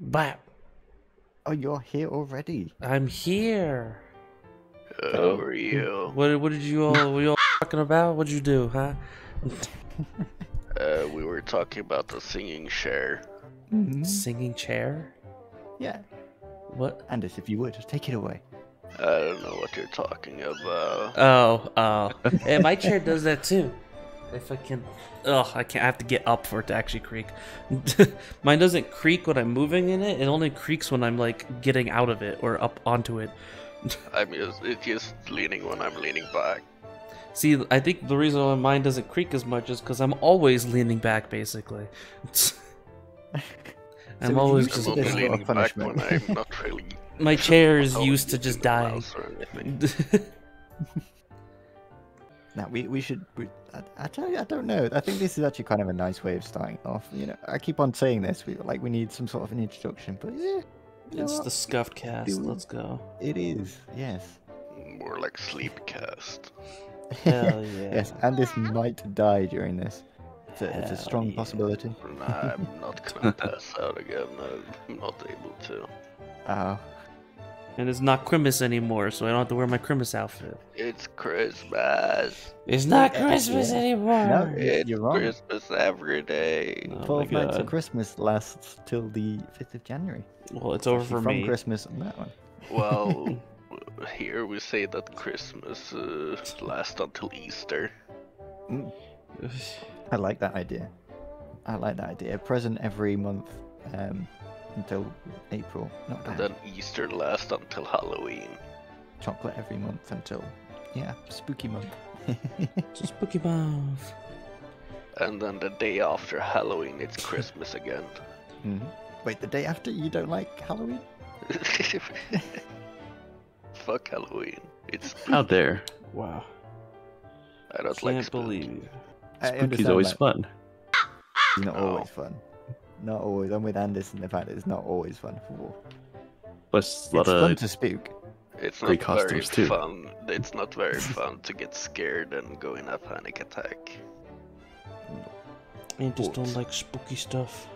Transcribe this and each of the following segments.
Bap. Oh, you're here already. I'm here. How are you? What what did you all what you all talking about? What'd you do, huh? Uh, we were talking about the singing share. Mhm. Singing chair? Yeah. What? Anders, if you would, take it away. I don't know what you're talking about. Oh, oh. yeah, my chair does that too. If I can Oh, I can't I have to get up for it to actually creak. Mine doesn't creak when I'm moving in it, it only creaks when I'm like getting out of it or up onto it. I'm just, it's just leaning when I'm leaning back. See, I think the reason why mine doesn't creak as much is because I'm always leaning back, basically. I'm would always just. I'm This only is not a leaning back when. I'm not really. My chair is used to just using dying. Mouse or anything. Now we we should. We, I, I don't I don't know. I think this is actually kind of a nice way of starting off. You know, I keep on saying this. We like we need some sort of an introduction, but yeah, you know it's what? the scuffed cast. Do- Let's go. it is. Yes. More like sleepcast. Hell yeah. Yes, and this might die during this. It's a, it's a strong yeah. possibility. Nah, I'm not gonna pass out again. I'm not able to. Oh, And it's not Christmas anymore, so I don't have to wear my Christmas outfit. It's Christmas. It's not Christmas yeah. anymore. No, It's you're wrong. Christmas every day. Oh my 12 nights of Christmas lasts till the 5th of January. Well, it's over Actually for from me. Christmas on that one. Well, here we say that Christmas uh, lasts until Easter. I like that idea. I like that idea. A present every month um, until April. Not bad. And then Easter lasts until Halloween. Chocolate every month until, yeah, spooky month. Just spooky mouth. And then the day after Halloween, it's Christmas again. Mhm. Wait, the day after you don't like Halloween? Fuck Halloween. It's Out there. Wow. I don't like Can't spooky. believe you. Spooky's always that. fun. It's not No. always fun. Not always. I'm with Anders in the fact that it's not always fun. for. Plus, It's a lot fun of to spook. It's not very costumes, too. fun. It's not very fun to get scared and go in a panic attack. I just don't like spooky stuff.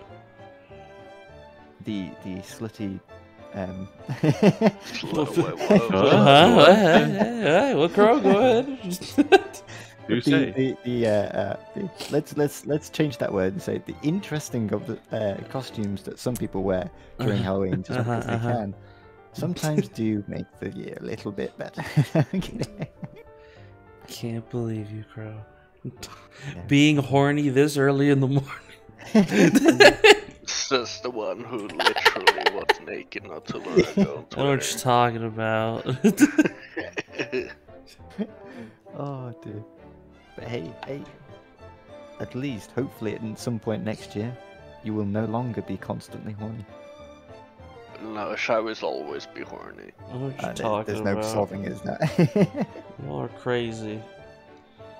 The the slutty. Um, Whoa, whoa, whoa. Uh-huh. Well, Crow, go ahead. You the, say. the, the, uh, uh, the- let's let's let's change that word and say the interesting of the uh, costumes that some people wear during Halloween just Uh-huh, because they uh-huh. can sometimes do make the year a little bit better. I Can't believe you, Crow. Being horny this early in the morning. Says the one who literally was naked not too long ago. I know what you're talking about. oh dear. But hey, hey. At least, hopefully, at some point next year, you will no longer be constantly horny. no, Showers always be horny. I know what you're Uh, there- talking there's no about. solving it, is that? Y'all are crazy.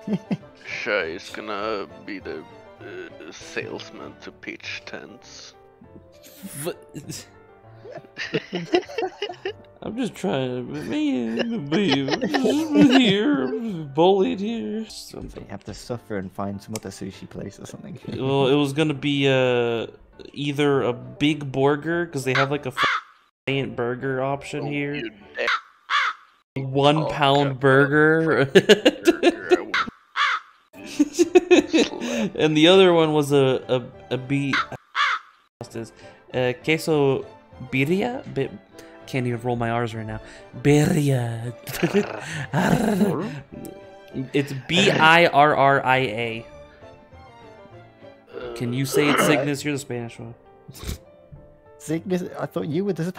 Shai is gonna be the uh, salesman to pitch tents. But- I'm just trying to be, be here, bullied here. So you have to suffer and find some other sushi place or something. Well, it was gonna be uh either a big burger because they have like a giant burger option Oh, here, you one Oh, pound God. burger, burger, and the other one was a a a b. What's this? Uh, queso birria. Bi- can't even roll my R's right now. Birria. it's B I R R I A. Can you say it, Uh, Cygnus? You're the Spanish one. Cygnus, I thought you were the.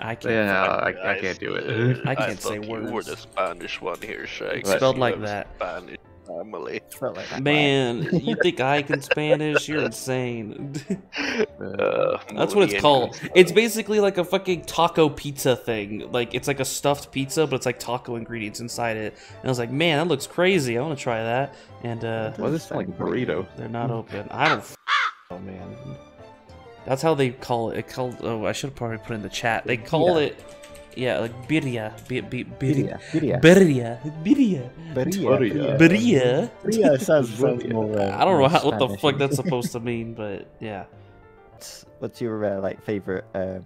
I can't. Yeah, I, I can't do it. I can't say thought You were the Spanish one here, Shai. Spelled like that. Spanish family. Felt like. Man, you think I can Spanish? You're insane. Uh, That's what it's called. Gonzalo. It's basically like a fucking taco pizza thing. Like it's like a stuffed pizza, but it's like taco ingredients inside it. And I was like, man, that looks crazy. I want to try that. And uh, Why does it sound like a burrito? they're not open. I don't. F- oh man, that's how they call it. It called. Oh, I should have probably put it in the chat. They call Birria. it. Yeah, like birria, bi- bi- birria, Birria. Birria. birria, birria, Birria. birria. Birria sounds, sounds more. Uh, I don't know more how, what the fuck that's supposed to mean, but yeah. what's what's your uh, like favorite um,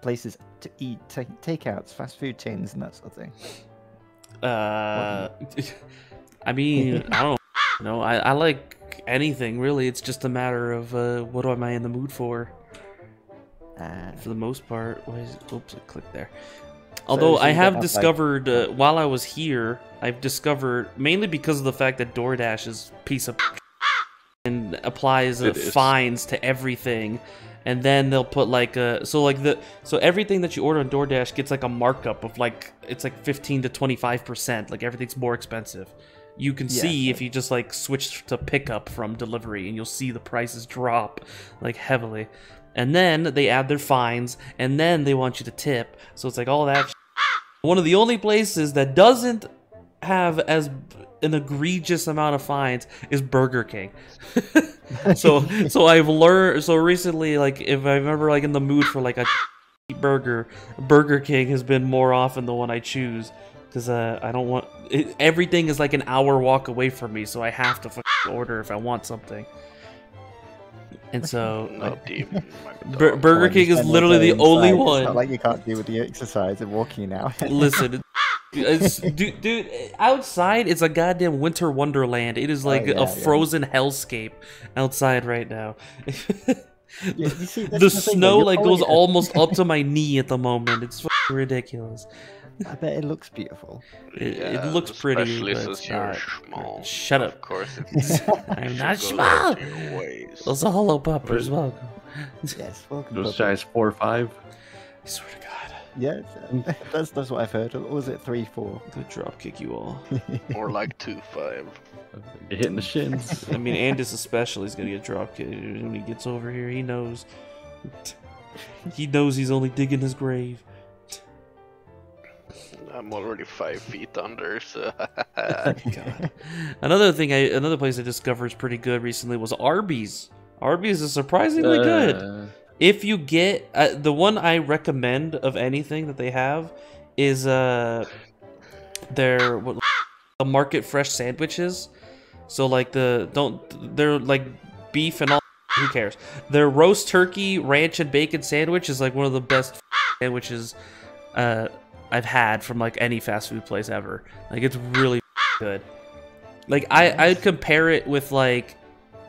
places to eat, ta takeouts, fast food chains, and that sort of thing? Uh, I mean, I don't know. I, I like anything really. It's just a matter of uh, what am I in the mood for. Uh, For the most part, Why is oops, I clicked there. Although so I you don't have have, like- discovered uh, while I was here, I've discovered mainly because of the fact that DoorDash is piece of and applies uh, fines to everything, and then they'll put like a so like the so everything that you order on DoorDash gets like a markup of like it's like fifteen to twenty five percent. Like everything's more expensive. You can Yeah, see so- if you just like switch to pickup from delivery, and you'll see the prices drop like heavily. And then they add their fines, and then they want you to tip. So it's like all that. One of the only places that doesn't have as an egregious amount of fines is Burger King. so so I've learned so recently like if I'm ever like in the mood for like a burger, Burger King has been more often the one I choose because uh, I don't want it, everything is like an hour walk away from me, so I have to order if I want something. And so Not even Bur- Burger Come King is literally day the only inside. It's one. not like you can't do with the exercise and walking now. Listen, it's, dude, dude, outside it's a goddamn winter wonderland. It is oh, like Oh, yeah, a yeah. frozen hellscape outside right now. Yeah, see, the the snow like goes almost up to my knee at the moment. It's fucking ridiculous. I bet it looks beautiful. It, Yeah, it looks pretty, especially but since it's you're not. small. Shut Of up. course, I'm not small. to your ways. Those are hollow poppers. Welcome. Yes, welcome. Those Bubba. guys four or five. I swear to God, Yes, uh, that's that's what I've heard. Or was it three, four? I'm gonna drop kick you all. More like two five. You're hitting the shins. I mean, Andis especially is gonna get drop kicked when he gets over here. He knows. He knows he's only digging his grave. I'm already five feet under, so God. Another thing, I another place I discovered is pretty good recently was Arby's. Arby's is surprisingly good. Uh, If you get uh, the one I recommend of anything that they have is uh their what the market fresh sandwiches. So like the don't they're like beef and all who cares. Their roast turkey ranch and bacon sandwich is like one of the best sandwiches uh I've had from like any fast food place ever. Like it's really good. Like I I'd compare it with like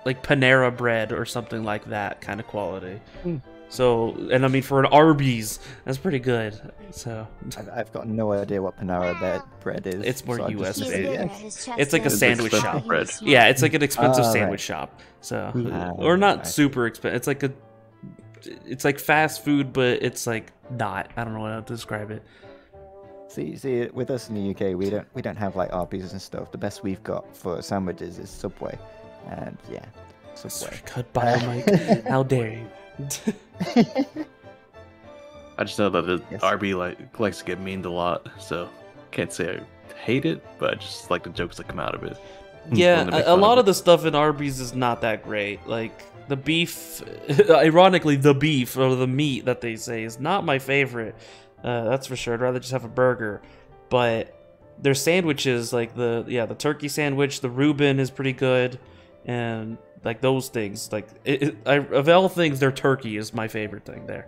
like Panera bread or something like that kind of quality. Hmm. So, and I mean for an Arby's, that's pretty good. So, I've, I've got no idea what Panera bread, bread is. It's more so US just- based. yeah. It's like a It's sandwich shop. bread. yeah, it's like an expensive right. sandwich shop. So, Ah, or not right. super expensive. It's like a, it's like fast food, but it's like not. I don't know how to describe it. See, see, with us in the UK, we don't we don't have like Arby's and stuff. The best we've got for sandwiches is Subway, and yeah, Subway. Cut by Mike. How dare you? I just know that the Yes. RB like likes to get memed a lot, so can't say I hate it, but I just like the jokes that come out of it. Hmm. Yeah, Wanted to make a, a lot it. of the stuff in Arby's is not that great. Like the beef, ironically, the beef or the meat that they say is not my favorite. Uh, that's for sure. I'd rather just have a burger. But their sandwiches, like the yeah, the turkey sandwich, the Reuben is pretty good, and like those things, like it, it, I, of all things, their turkey is my favorite thing there.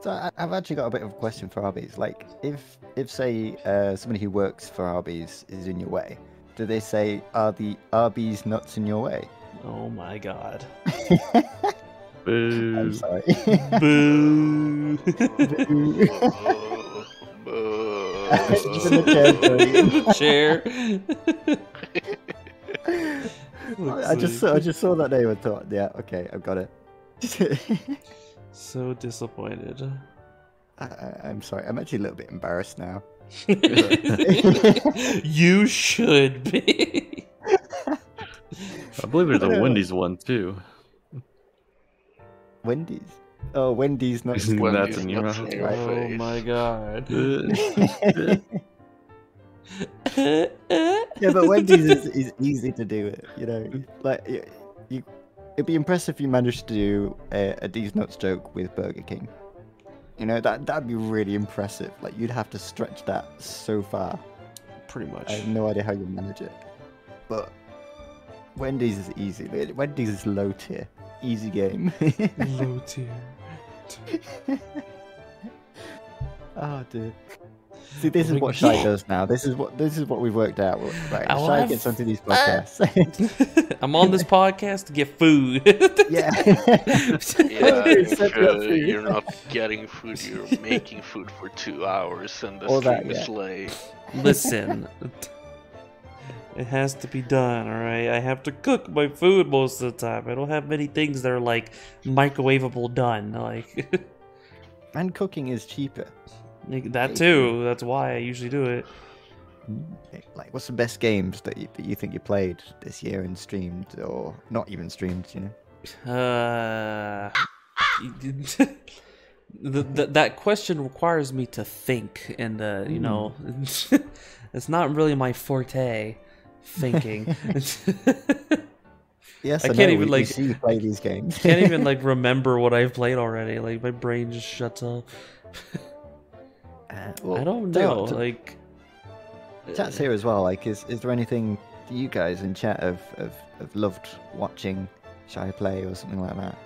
So I, I've actually got a bit of a question for Arby's. Like, if if say uh, somebody who works for Arby's is in your way, do they say are the Arby's nuts in your way? Oh my god. Boo. I'm sorry. Boo. Just in the chair for you. Chair. I just saw, I just saw that name and thought, yeah, okay, I've got it. so disappointed. I, I- I'm sorry. I'm actually a little bit embarrassed now. you should be. I believe there's a Yeah. Wendy's one too. Wendy's. Oh, Wendy's not. Isn't Wendy's That's in your nuts mouth. in oh my god. yeah, but Wendy's is, is easy to do it. You know, like you, you it'd be impressive if you managed to do a, a D's nuts joke with Burger King. You know that that'd be really impressive. Like you'd have to stretch that so far. Pretty much. I have no idea how you manage it. But Wendy's is easy. Wendy's is low tier. Easy game. Low tier. oh dear. See, this is what Shai does now. This is what this is what we've worked out. Right, Oh, Shai I've- gets onto these podcasts. I'm on this podcast to get food. yeah. Yeah, It's if, uh, you. you're not getting food, you're making food for two hours, and the All that, stream is yeah. late. Listen. It has to be done, alright? I have to cook my food most of the time. I don't have many things that are like microwavable done. Like and cooking is cheaper. that too. That's why I usually do it. Like, what's the best games that you, that you think you played this year and streamed, or not even streamed? You know. Uh, the, the, that question requires me to think, and uh, you know, it's not really my forte. Thinking, Yes, I I, can't know, even, we, we like- see you play these games. can't even like remember what I've played already. Like my brain just shuts off. Uh, well, I don't know. what, t- Like, chat's here as well. Like, is is there anything that you guys in chat have, have, have loved watching Shai play or something like that,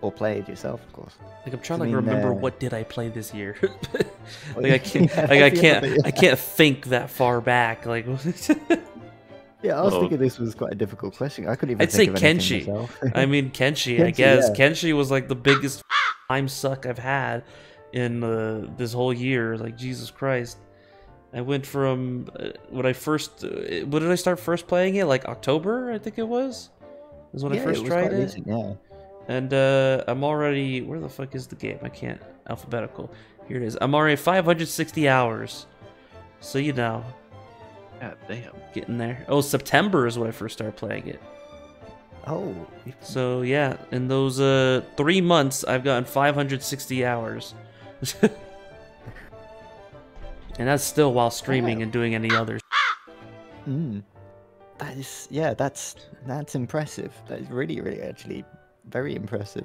or played yourself, of course? like I'm trying I to mean, remember uh, what did I play this year. Like I can't, yeah, like I can't. I can't think that far back. Like, Yeah, I was Oh. thinking this was quite a difficult question. I couldn't even I'd think say Kenshi. I mean, Kenshi, I guess. yeah. Kenshi was like the biggest time suck I've had in uh, this whole year. Like, Jesus Christ. I went from uh, when I first. Uh, when did I start first playing it? Like October, I think it was. Is when yeah, I first it tried it. recent, yeah. And uh, I'm already. Where the fuck is the game? I can't. Alphabetical. Here it is. I'm already 560 hours. So, you know, God damn. getting there. Oh, September is when I first started playing it. Oh, So yeah, in those uh three months, I've gotten 560 hours, and that's still while streaming and doing any others. mm. that is yeah. That's that's impressive. That is really, really actually very impressive.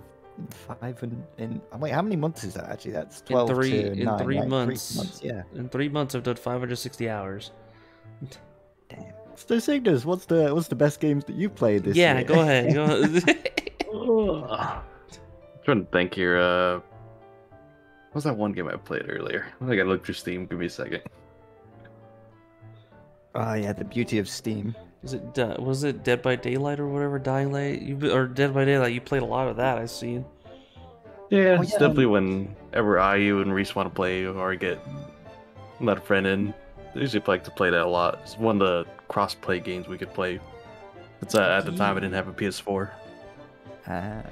Five and in wait, how many months is that actually? That's twelve three- to in nine. three right? months. Three months, yeah. In three months, I've done 560 hours. Damn. So Cygnus, what's the what's the best games that you've played this yeah, year? go ahead. Go ahead. I'm trying to think here. Uh, what was that one game I played earlier? I think I looked through Steam. Give me a second. Oh yeah, the beauty of Steam. Is it uh, was it Dead by Daylight or whatever? Dying Light, you or Dead by Daylight? You played a lot of that. I've seen. Yeah, Oh, it's yeah, definitely whenever I, you, and Reese want to play or get let a friend in. I usually like to play that a lot. It's one of the cross-play games we could play. It's uh, at the time I didn't have a PS4. Ah.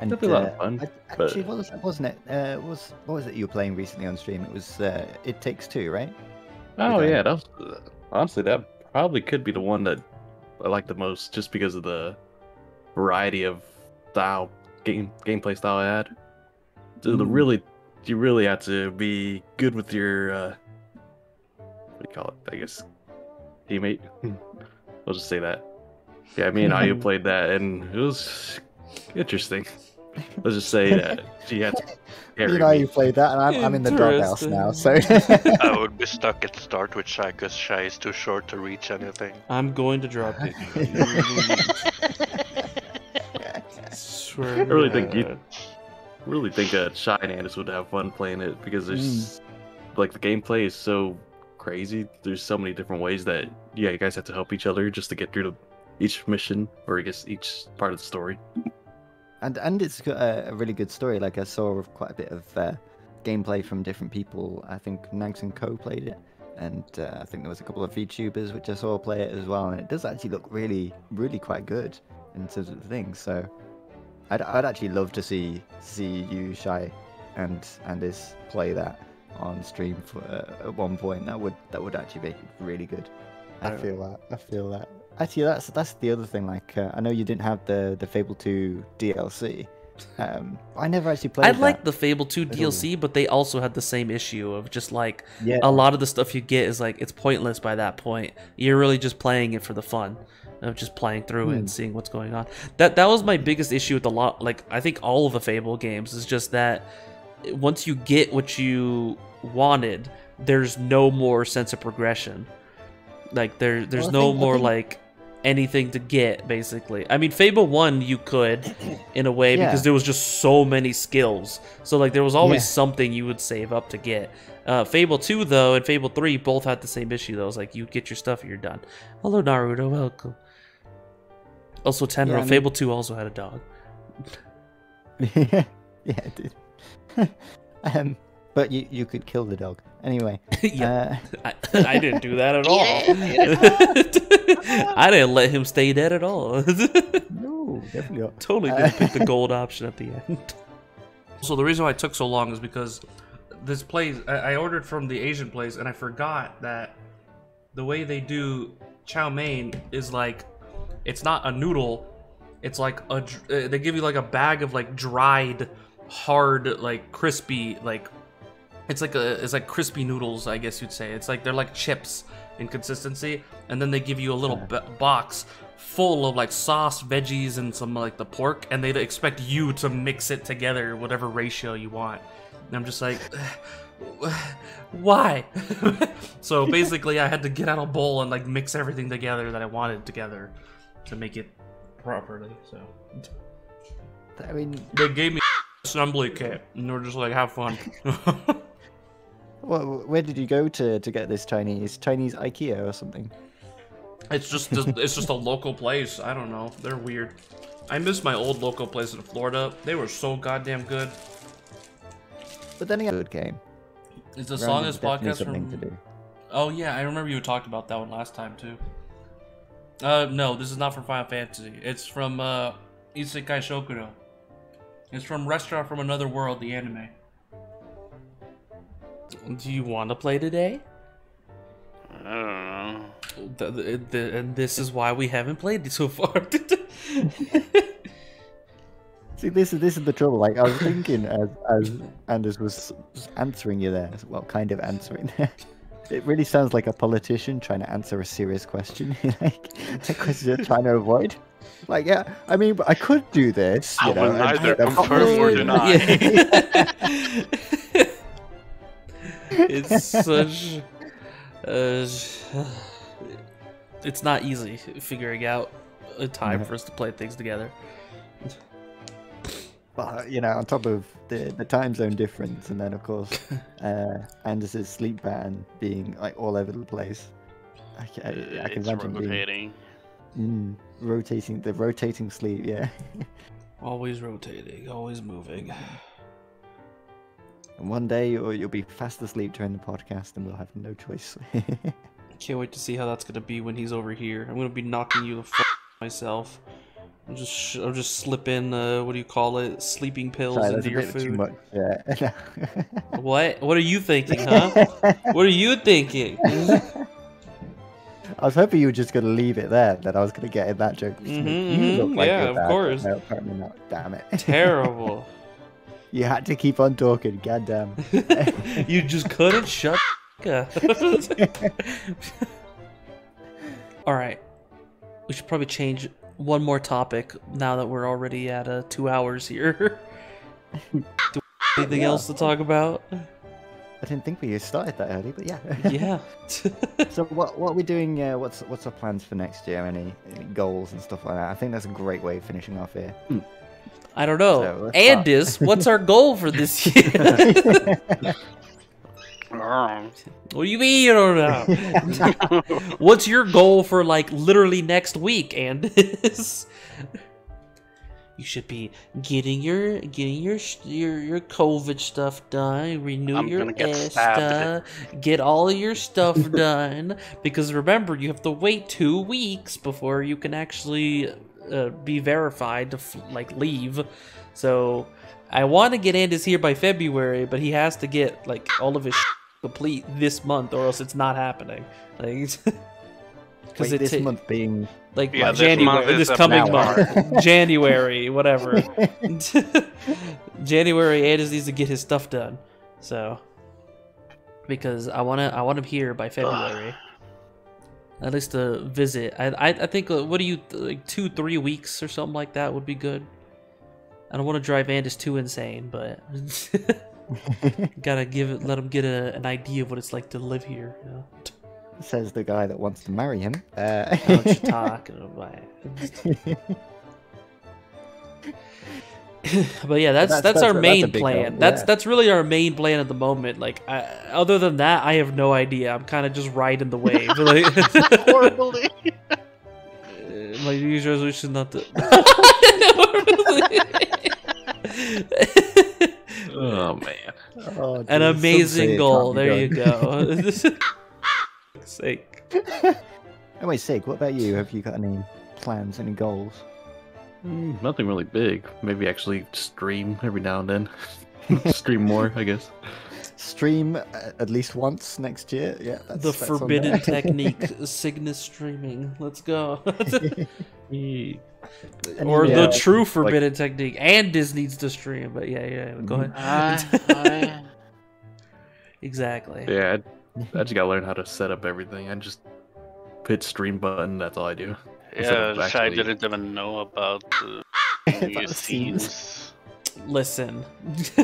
And That'd be a lot of uh, fun, I- but- Actually, what was that? Wasn't it? Uh, was what was it you were playing recently on stream? It was uh, It Takes Two, right? Oh Okay. yeah, that was uh, honestly that probably could be the one that I like the most, just because of the variety of style game gameplay style I had. So the Mm. really, you really have to be good with your uh, what do you call it? I guess teammate. I'll just say that. Yeah, me and Ayu played that, and it was interesting. Let's just say that she had to carry you know, me. you played that, and I'm, I'm in the doghouse now. So I would be stuck at start with Shai because Shai is too short to reach anything. I'm going to drop it. I really think you- really think uh, Shai and Andis would have fun playing it because there's like the gameplay is so crazy. There's so many different ways that yeah, you guys have to help each other just to get through the, each mission or I guess each part of the story. and and it's a, a really good story. Like I saw quite a bit of uh, gameplay from different people. I think Nags and Co played it, and uh, I think there was a couple of VTubers which I saw play it as well. And it does actually look really, really quite good in terms of the things. So I'd, I'd actually love to see see you Shai and Andis play that on stream for uh, at one point. That would that would actually be really good. I Uh, feel that. I feel that. Actually, that's that's the other thing. Like, uh, I know you didn't have the the Fable Two DLC. Um, I never actually played. I like that. the Fable 2 Little- DLC, but they also had the same issue of just like yeah. a lot of the stuff you get is like it's pointless by that point. You're really just playing it for the fun of just playing through it Hmm. and seeing what's going on. That that was my biggest issue with a lot like I think all of the Fable games is just that once you get what you wanted, there's no more sense of progression. Like there there's I no think- more think- like anything to get basically. I mean, Fable 1 you could in a way Yeah. because there was just so many skills. So like there was always Yeah. something you would save up to get. Uh, Fable 2 though and Fable 3 both had the same issue though. It's like you get your stuff and you're done. Hello Naruto, welcome. Also Tenro, Yeah, I mean- Fable 2 also had a dog. yeah, it did. um, but you you could kill the dog anyway. yeah. Uh, I, I didn't do that at all. I didn't let him stay dead at all. no, definitely not. totally Uh, didn't pick the gold option at the end. So the reason why it took so long is because this place I, I ordered from the Asian place and I forgot that the way they do chow mein is like it's not a noodle. It's like a uh, they give you like a bag of like dried, hard like crispy like it's like a it's like crispy noodles I guess you'd say. It's like they're like chips in consistency, and then they give you a little b- box full of like sauce, veggies, and some like the pork, and they expect you to mix it together whatever ratio you want. And I'm just like, why? so basically, I had to get out a bowl and like mix everything together that I wanted together to make it properly. So I mean, they gave me assembly kit, and were just like, have fun. well, where did you go to to get this Chinese Chinese IKEA or something? It's just it's just a local place. I don't know. They're weird. I miss my old local place in Florida. They were so goddamn good. But then again, good game. It's the is podcast from. Oh yeah, I remember you talked about that one last time too. Uh, no, this is not from Final Fantasy. It's from uh, Isekai Shokudou. It's from Restaurant from Another World, the anime. Do you want to play today? I don't know. The, the, the, and this is why we haven't played so far. See, this is this is the trouble. Like I was thinking as as Anders was answering you there, well, kind of answering. it really sounds like a politician trying to answer a serious question, like a question you're trying to avoid. Like, yeah, I mean, I could do this. You I know, will and neither I'm confirm or deny. Yeah. it's such. Uh, it's not easy figuring out a time No. for us to play things together. But you know, on top of the the time zone difference, and then of course, uh, Anders's sleep pattern being like all over the place. I, ca- I, I can it's imagine being rotating. mm, rotating the rotating sleep. Yeah. Always rotating, always moving. And one day you'll, you'll be fast asleep during the podcast, and we'll have no choice. Can't wait to see how that's gonna be when he's over here. I'm gonna be knocking you the f- myself. I'll just sh- I'll just slip in uh, what do you call it? Sleeping pills Sorry, into your food. much. Yeah. What? What are you thinking, huh? what are you thinking? I was hoping you were just going to leave it there. That I was going to get in that joke. Just make Mhm, you look mhm, like yeah, of course. No, apparently not. Damn it. Terrible. you had to keep on talking. Goddamn. you just couldn't shut up. All right. We should probably change one more topic now that we're already at uh, two hours here. Do anything Yeah. else to talk about? I didn't think we started that early, but yeah. Yeah. so what what are we doing? Uh, what's what's our plans for next year? Any, any goals and stuff like that? I think that's a great way of finishing off here. I don't know. So, let's. Andis, what's our goal for this year? what do you mean you don't know? What's your goal for like literally next week, Andis? You should be getting your getting your your your COVID stuff done. Renew I'm your gonna get ESTA. Get all your stuff done because remember you have to wait two weeks before you can actually uh, be verified to f- like leave. So I want to get Andis here by February, but he has to get like all of his complete this month, or else it's not happening. Like. Wait, it this ta- month being like Yeah, this January, month this coming month, January, whatever. January, Andis needs to get his stuff done, so because I wanna, I want him here by February. At least to visit. I, I, I think. uh, What do you like? Two, three weeks or something like that would be good. I don't want to drive Andis too insane, but gotta give it, let him get a, an idea of what it's like to live here. You know? says the guy that wants to marry him. Uh, talking about? but yeah, that's That's- that's, that's our a- that's main big plan. goal, That's that's really our main plan at the moment. Like, I, other than that, I have no idea. I'm kind of just riding the wave. like, Horribly. Uh, my New Year's resolution not to. Oh man. oh, An dude, some say amazing goal. There you go. Sake. Anyway, Sig, what about you? Have you got any plans, any goals? Mm, Nothing really big. Maybe actually stream every now and then. stream more, I guess. Stream uh, at least once next year. Yeah, that's, The that's forbidden technique, Cygnus streaming. Let's go. And or yeah, the true forbidden technique. And Disney needs to stream, but yeah, yeah. Go ahead. I, I, Exactly. Yeah, I, I just gotta learn how to set up everything. I just hit stream button. That's all I do. Instead yeah, of I didn't even know about the About scenes. scenes. Listen.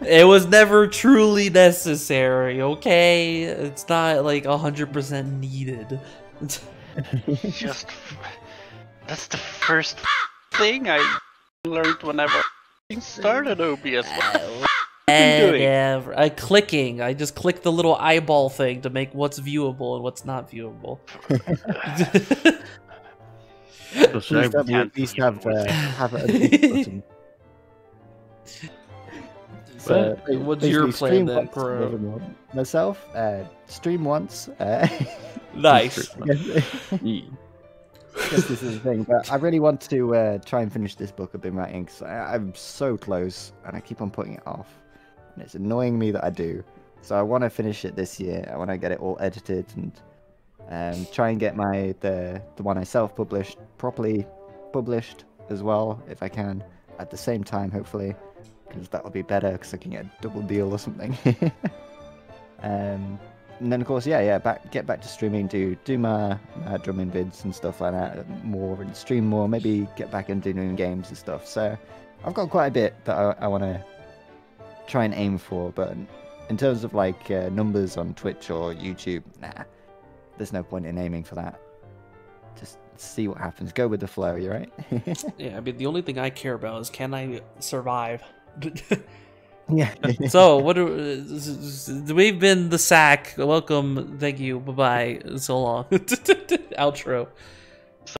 it was never truly necessary, okay? It's not like 100% needed. Just that's the first thing I learned whenever I started OBS. Been doing? Whatever. I clicking. I just click the little eyeball thing to make what's viewable and what's not viewable. So should I- Please have, can't at least have, uh, have a button. So, But what's your plan then, once, Pro? nevermore. Myself, uh, stream once. Uh, nice. I guess, Yeah. I guess this is the thing, but I really want to uh, try and finish this book I've been writing because I'm so close and I keep on putting it off. And it's annoying me that I do. So I want to finish it this year. I want to get it all edited and um, try and get my the the one I self-published properly published as well if I can at the same time hopefully because that will be better because I can get a double deal or something. um, and then of course yeah yeah back get back to streaming do do my, my drumming vids and stuff like that more and stream more maybe get back into doing games and stuff. So I've got quite a bit that I, I want to try and aim for, but in terms of like uh, numbers on Twitch or YouTube, nah, there's no point in aiming for that. Just see what happens. Go with the flow. You right? Yeah, I mean, the only thing I care about is can I survive? yeah. so, what do, uh, we've been the sack. Welcome. Thank you. Bye bye. So long. Outro.